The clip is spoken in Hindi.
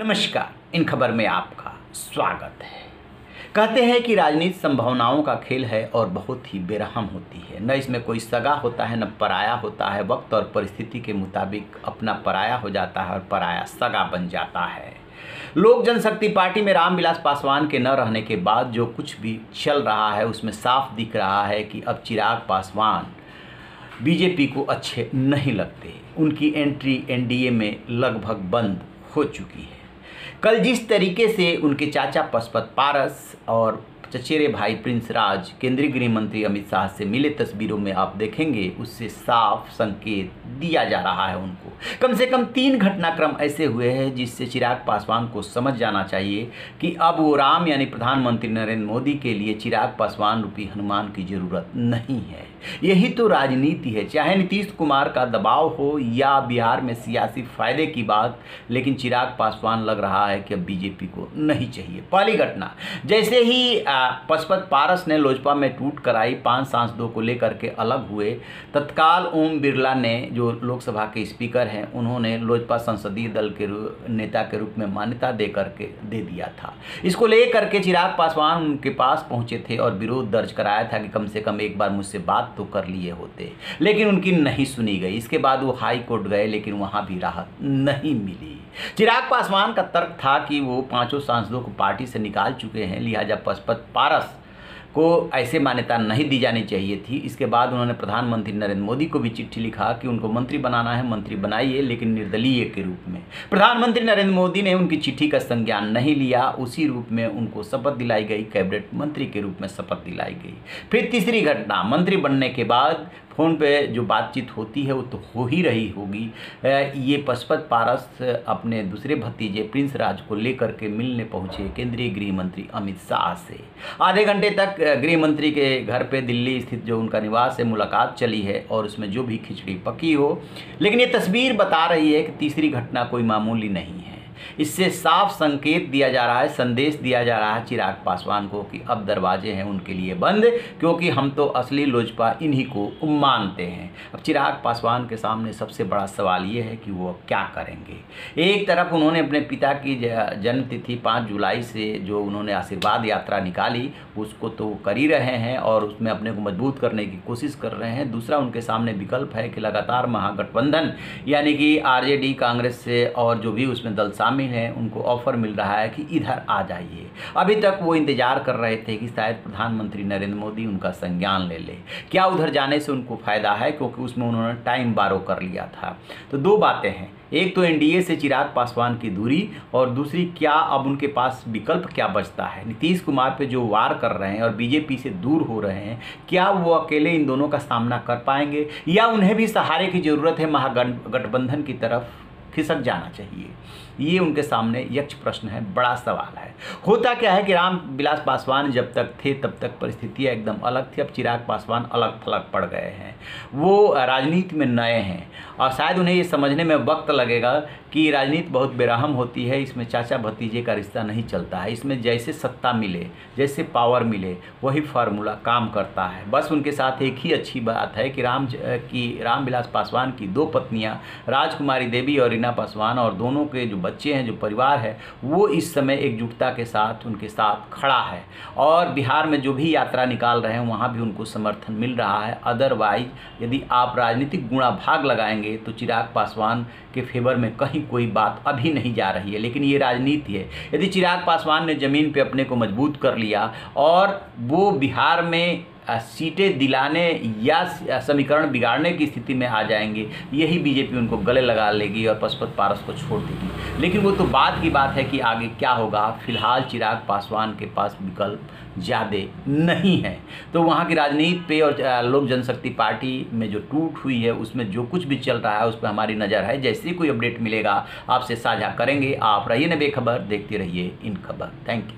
नमस्कार, इन खबर में आपका स्वागत है। कहते हैं कि राजनीति संभावनाओं का खेल है और बहुत ही बेरहम होती है। न इसमें कोई सगा होता है, न पराया होता है। वक्त और परिस्थिति के मुताबिक अपना पराया हो जाता है और पराया सगा बन जाता है। लोक जनशक्ति पार्टी में रामविलास पासवान के न रहने के बाद जो कुछ भी चल रहा है, उसमें साफ़ दिख रहा है कि अब चिराग पासवान बीजेपी को अच्छे नहीं लगते। उनकी एंट्री एनडीए में लगभग बंद हो चुकी है। कल जिस तरीके से उनके चाचा पशुपत पारस और चचेरे भाई प्रिंस राज, केंद्रीय गृह मंत्री अमित शाह से मिले तस्वीरों में आप देखेंगे, उससे साफ़ संकेत दिया जा रहा है उनको। कम से कम तीन घटनाक्रम ऐसे हुए हैं जिससे चिराग पासवान को समझ जाना चाहिए कि अब वो राम यानी प्रधानमंत्री नरेंद्र मोदी के लिए चिराग पासवान रूपी हनुमान की ज़रूरत नहीं है। यही तो राजनीति है। चाहे नीतीश कुमार का दबाव हो या बिहार में सियासी फ़ायदे की बात, लेकिन चिराग पासवान लग रहा है कि अब बीजेपी को नहीं चाहिए। पहली घटना, जैसे ही पशुपत पारस ने लोजपा में टूट कराई, पाँच सांसदों को लेकर के अलग हुए, तत्काल ओम बिरला ने, जो लोकसभा के स्पीकर हैं, उन्होंने लोजपा संसदीय दल के नेता के रूप में मान्यता दे करके दे दिया था। इसको लेकर के चिराग पासवान उनके पास पहुँचे थे और विरोध दर्ज कराया था कि कम से कम एक बार मुझसे बात तो कर लिए होते। लेकिन उनकी नहीं सुनी गई। इसके बाद वो हाई कोर्ट गए, लेकिन वहाँ भी राहत नहीं मिली। चिराग पासवान का तर्क था कि वो पाँचों सांसदों को पार्टी से निकाल चुके हैं। लिहाजा पशुपत पारस को ऐसे मान्यता नहीं दी जानी चाहिए थी। इसके बाद उन्होंने प्रधानमंत्री नरेंद्र मोदी को भी चिट्ठी लिखा कि उनको मंत्री बनाना है, मंत्री बनाइए, लेकिन निर्दलीय के रूप में। प्रधानमंत्री नरेंद्र मोदी ने उनकी चिट्ठी का संज्ञान नहीं लिया। उसी रूप में उनको शपथ दिलाई गई, कैबिनेट मंत्री के रूप में शपथ दिलाई गई। फिर तीसरी घटना, मंत्री बनने के बाद फ़ोन पे जो बातचीत होती है वो तो हो ही रही होगी। ये पशुपत पारस अपने दूसरे भतीजे प्रिंस राज को लेकर के मिलने पहुँचे केंद्रीय गृह मंत्री अमित शाह से। आधे घंटे तक गृह मंत्री के घर पे दिल्ली स्थित जो उनका निवास है, मुलाकात चली है और उसमें जो भी खिचड़ी पकी हो। लेकिन ये तस्वीर बता रही है कि तीसरी घटना कोई मामूली नहीं इससे साफ़ संकेत दिया जा रहा है, संदेश दिया जा रहा है चिराग पासवान को कि अब दरवाजे हैं उनके लिए बंद, क्योंकि हम तो असली लोजपा इन्हीं को मानते हैं। अब चिराग पासवान के सामने सबसे बड़ा सवाल ये है कि वो क्या करेंगे? एक तरफ़ उन्होंने अपने पिता की जन्मतिथि पाँच जुलाई से जो उन्होंने आशीर्वाद यात्रा निकाली, उसको तो कर ही रहे हैं और उसमें अपने को मज़बूत करने की कोशिश कर रहे हैं। दूसरा उनके सामने विकल्प है कि लगातार महागठबंधन, यानी कि आरजेडी, कांग्रेस से और जो भी उसमें दल शामिल हैं, उनको ऑफ़र मिल रहा है कि इधर आ जाइए। अभी तक वो इंतज़ार कर रहे थे कि शायद प्रधानमंत्री नरेंद्र मोदी उनका संज्ञान ले ले। क्या उधर जाने से उनको फ़ायदा है? क्योंकि उसमें उन्होंने टाइम बारो कर लिया था। तो दो बातें हैं। एक तो एनडीए से चिराग पासवान की दूरी और दूसरी क्या अब उनके पास विकल्प क्या बचता है? नीतीश कुमार पे जो वार कर रहे हैं और बीजेपी से दूर हो रहे हैं, क्या वो अकेले इन दोनों का सामना कर पाएँगे? या उन्हें भी सहारे की ज़रूरत है महागठबंधन की तरफ़? खिसक जाना चाहिए। ये उनके सामने यक्ष प्रश्न है, बड़ा सवाल है। होता क्या है कि राम विलास पासवान जब तक थे, तब तक परिस्थितियाँ एकदम अलग थी, अब चिराग पासवान अलग थलग पड़ गए हैं। वो राजनीति में नए हैं और शायद उन्हें ये समझने में वक्त लगेगा कि राजनीति बहुत बेरहम होती है, इसमें चाचा भतीजे का रिश्ता नहीं चलता है। इसमें जैसे सत्ता मिले, जैसे पावर मिले, वही फार्मूला काम करता है। बस उनके साथ एक ही अच्छी बात है कि राम की रामविलास पासवान की दो पत्नियाँ, राजकुमारी देवी और रीना पासवान और दोनों के जो बच्चे हैं, जो परिवार है, वो इस समय एकजुटता के साथ उनके साथ खड़ा है। और बिहार में जो भी यात्रा निकाल रहे हैं, वहाँ भी उनको समर्थन मिल रहा है। अदरवाइज़ यदि आप राजनीतिक गुणा भाग लगाएँगे तो चिराग पासवान के फेवर में कहीं कोई बात अभी नहीं जा रही है। लेकिन ये राजनीति है। यदि चिराग पासवान ने ज़मीन पर अपने को मज़बूत कर लिया और वो बिहार में सीटें दिलाने या समीकरण बिगाड़ने की स्थिति में आ जाएँगे, यही बीजेपी उनको गले लगा लेगी और पशुपत पारस को छोड़ देगी। लेकिन वो तो बाद की बात है कि आगे क्या होगा। फ़िलहाल चिराग पासवान के पास विकल्प ज़्यादा नहीं है। तो वहाँ की राजनीति पे और लोक जनशक्ति पार्टी में जो टूट हुई है, उसमें जो कुछ भी चल रहा है, उस पर हमारी नज़र है। जैसे कोई अपडेट मिलेगा, आपसे साझा करेंगे। आप रहिए न बेखबर, देखते रहिए इन खबर। Thank you.